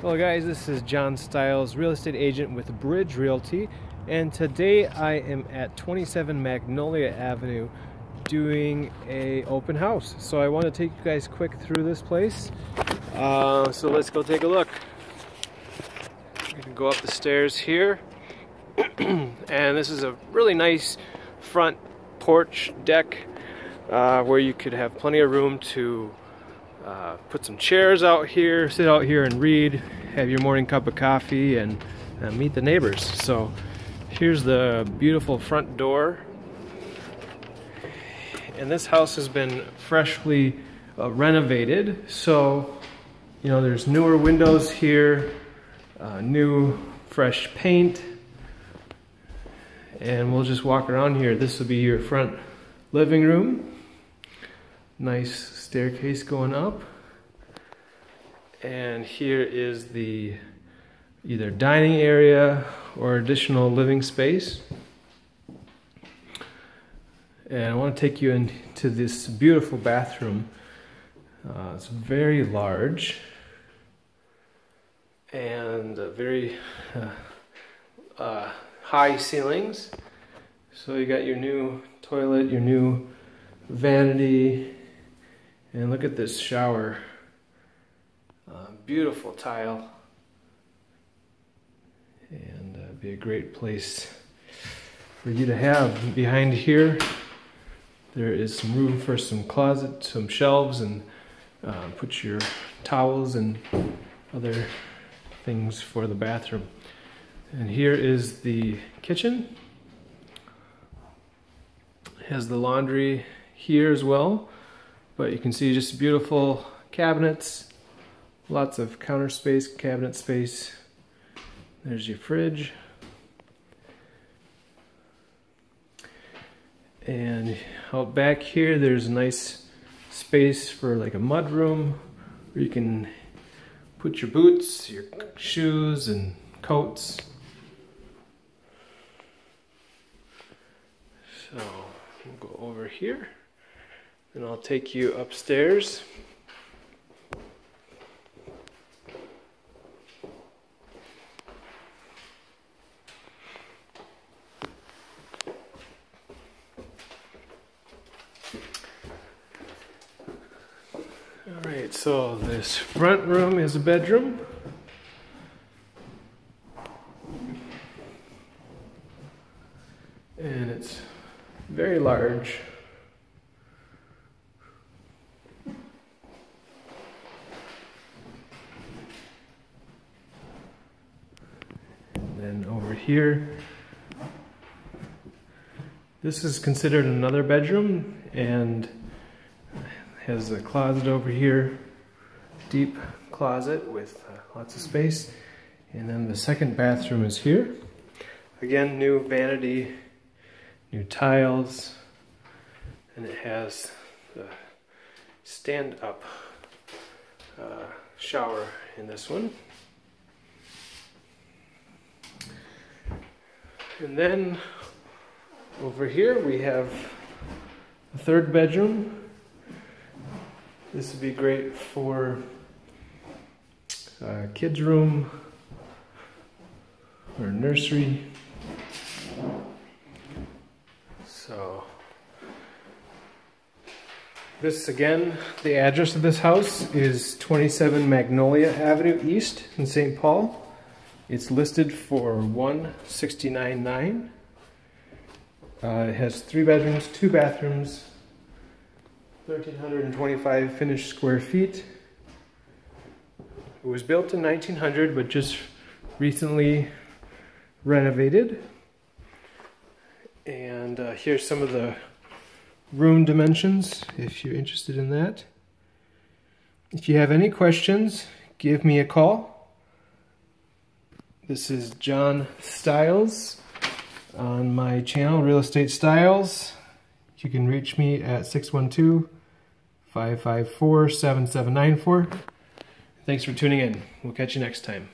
Hello guys, this is John Stiles, real estate agent with Bridge Realty, and today I am at 27 Magnolia Avenue doing a open house. So I want to take you guys quick through this place. Uh, so let's go take a look. You can go up the stairs here, and this is a really nice front porch deck uh, where you could have plenty of room to uh, put some chairs out here, sit out here and read, have your morning cup of coffee and meet the neighbors. So here's the beautiful front door. And this house has been freshly uh, renovated. So, you know, there's newer windows here, uh, new fresh paint. And we'll just walk around here. This will be your front living room. Nice staircase going up. And here is the either dining area or additional living space. And I want to take you into this beautiful bathroom. Uh, it's very large and uh, very uh, high ceilings. So you got your new toilet, your new vanity, and look at this shower. Uh, beautiful tile. And uh, be a great place for you to have. Behind here, there is some room for some closet, some shelves, and uh, put your towels and other things for the bathroom. And here is the kitchen. It has the laundry here as well. But you can see just beautiful cabinets, lots of counter space, cabinet space. There's your fridge. And out back here, there's a nice space for like a mud room where you can put your boots, your shoes, and coats. So we'll go over here. And I'll take you upstairs. All right, so this front room is a bedroom. And it's very large. then over here, this is considered another bedroom and has a closet over here, deep closet with uh, lots of space. And then the second bathroom is here. Again, new vanity, new tiles, and it has the stand-up uh, shower in this one. And then over here we have a third bedroom. This would be great for a kids room or nursery. So this again, the address of this house is 27 Magnolia Avenue East in St. Paul. It's listed for 169.9. Uh, it has three bedrooms, two bathrooms, 1,325 finished square feet. It was built in 1900, but just recently renovated. And uh, here's some of the room dimensions, if you're interested in that. If you have any questions, give me a call. This is John Stiles on my channel, Real Estate Stiles. You can reach me at 612-554-7794. Thanks for tuning in. We'll catch you next time.